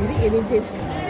Hindi, any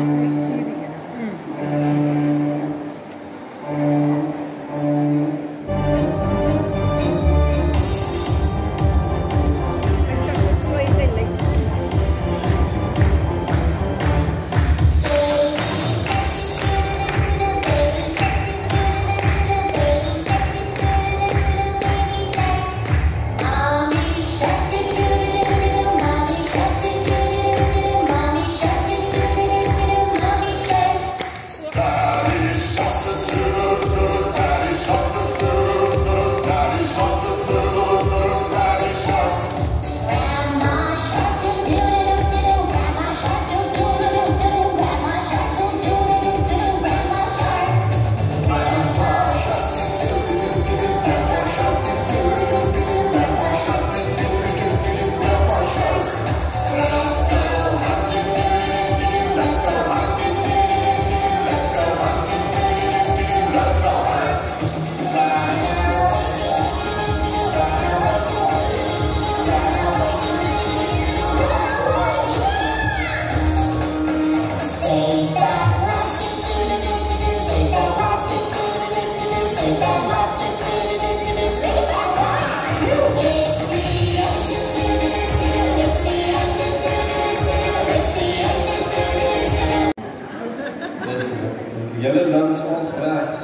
Willen langs ons rechts.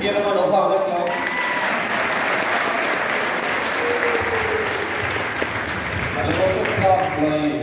Geef hem nog aan, hè, klaar. Hulle was ook graag blij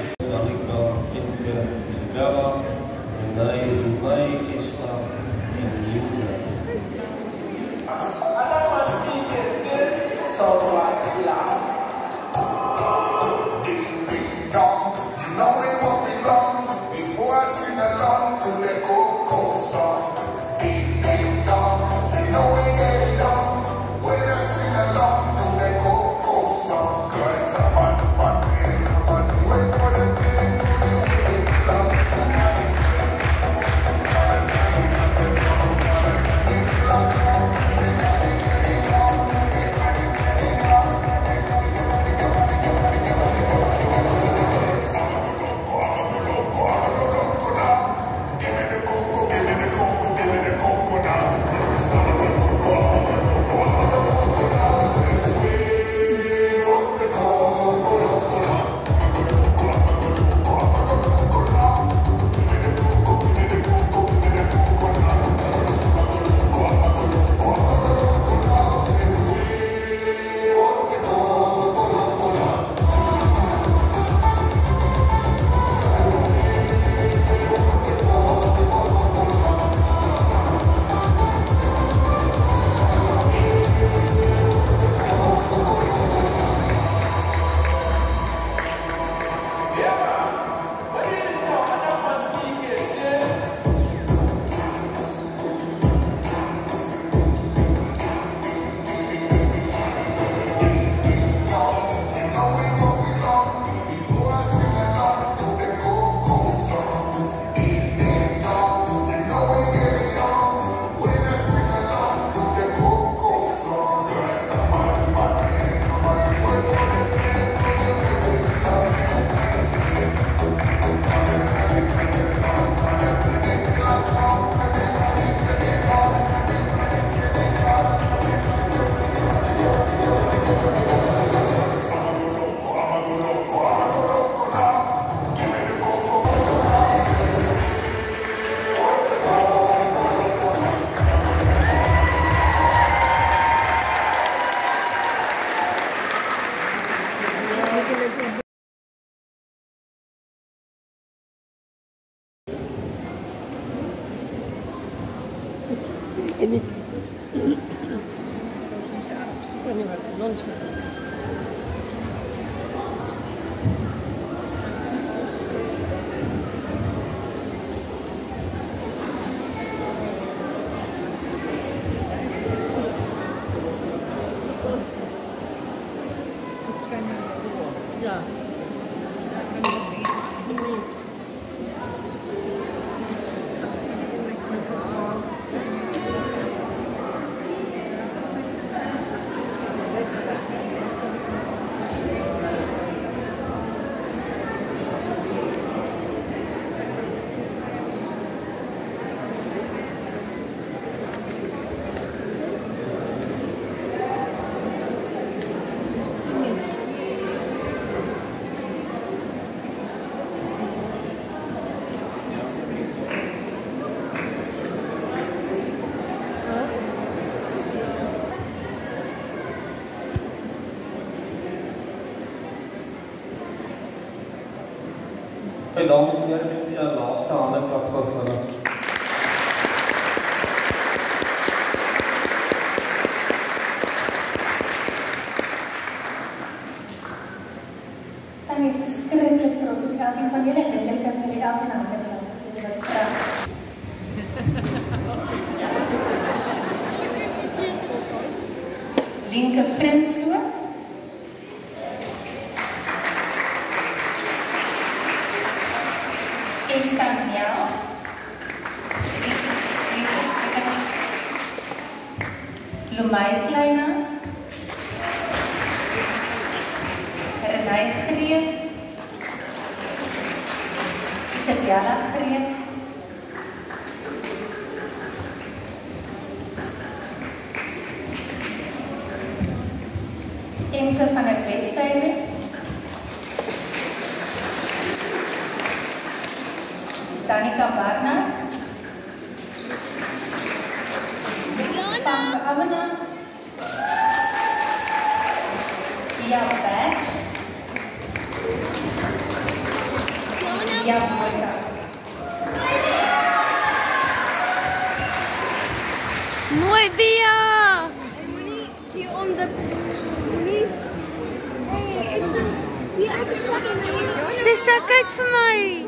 Evet. Okay, dames en here, net 'n laaste hande klap gou vir hulle. Tannie is verskriklik trots op elkeen van julle. Ek dink julle kan vir elkeen 'n hande klap. Dit was pragtig. Linke Prinsloo. Lumai Kleinhans. Renai Greef. Isabella Greef. Emke van der Westhuizen. Danica Barna. Pavana, Pia Beck, mooi. Mooi Bia! Die om de... Hey, ik ben... Hier, Sissa, kijk voor mij.